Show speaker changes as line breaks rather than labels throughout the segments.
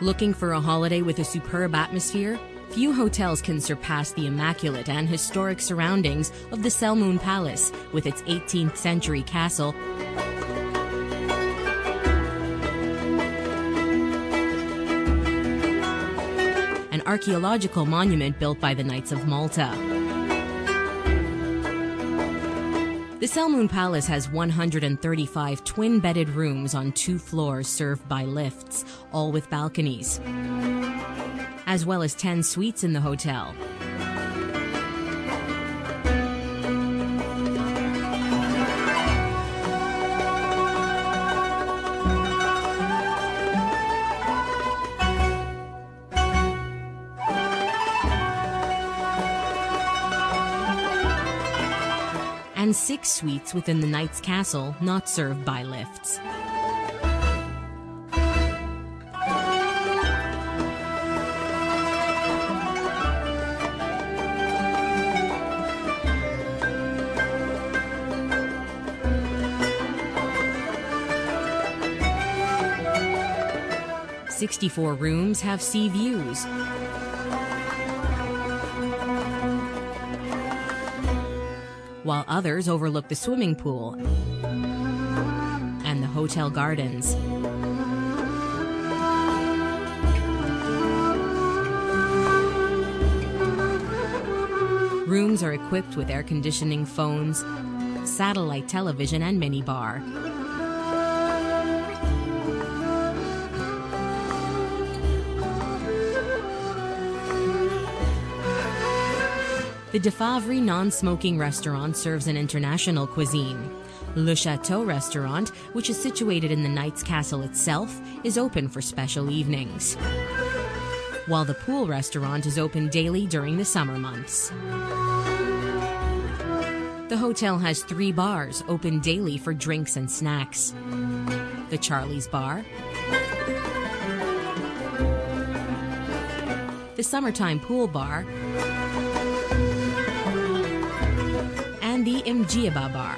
Looking for a holiday with a superb atmosphere? Few hotels can surpass the immaculate and historic surroundings of the Selmun Palace with its 18th century castle. An archaeological monument built by the Knights of Malta. The Selmun Palace has 135 twin bedded rooms on two floors served by lifts, all with balconies, as well as 10 suites in the hotel. And six suites within the Knight's Castle not served by lifts. Sixty-four rooms have sea views. While others overlook the swimming pool and the hotel gardens. Rooms are equipped with air conditioning, phones, satellite television, and minibar. The Defavre non smoking restaurant serves an international cuisine. Le Chateau restaurant, which is situated in the Knight's Castle itself, is open for special evenings. While the Pool restaurant is open daily during the summer months. The hotel has three bars open daily for drinks and snacks the Charlie's Bar, the Summertime Pool Bar, Mgiebah Bar.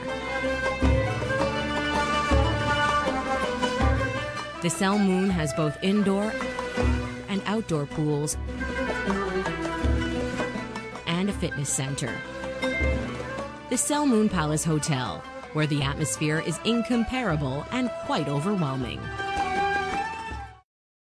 The Selmun has both indoor and outdoor pools and a fitness center. The Selmun Palace Hotel, where the atmosphere is incomparable and quite overwhelming.